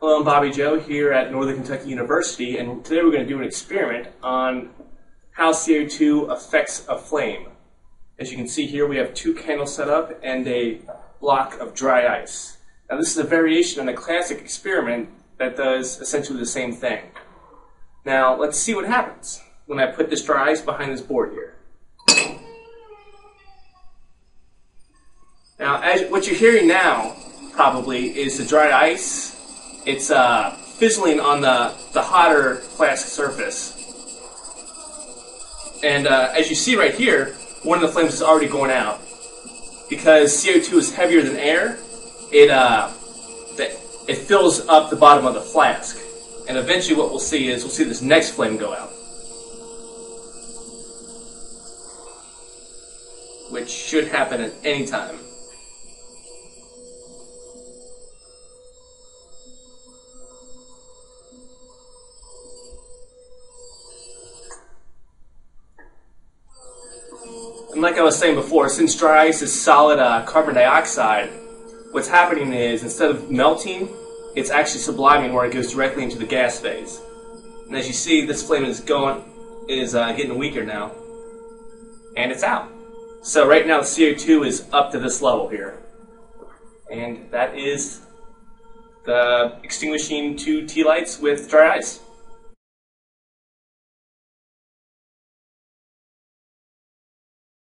Hello, I'm Bobby Joe here at Northern Kentucky University, and today we're going to do an experiment on how CO2 affects a flame. As you can see here, we have two candles set up and a block of dry ice. Now this is a variation on a classic experiment that does essentially the same thing. Now let's see what happens when I put this dry ice behind this board here. Now, as, what you're hearing now probably is the dry ice it's uh, fizzling on the, the hotter flask surface. And uh, as you see right here, one of the flames is already going out. Because CO2 is heavier than air, it, uh, it fills up the bottom of the flask. And eventually what we'll see is we'll see this next flame go out. Which should happen at any time. And like I was saying before, since dry ice is solid uh, carbon dioxide, what's happening is instead of melting, it's actually subliming where it goes directly into the gas phase. And as you see, this flame is going, is uh, getting weaker now, and it's out. So right now the CO2 is up to this level here. And that is the extinguishing two tea lights with dry ice.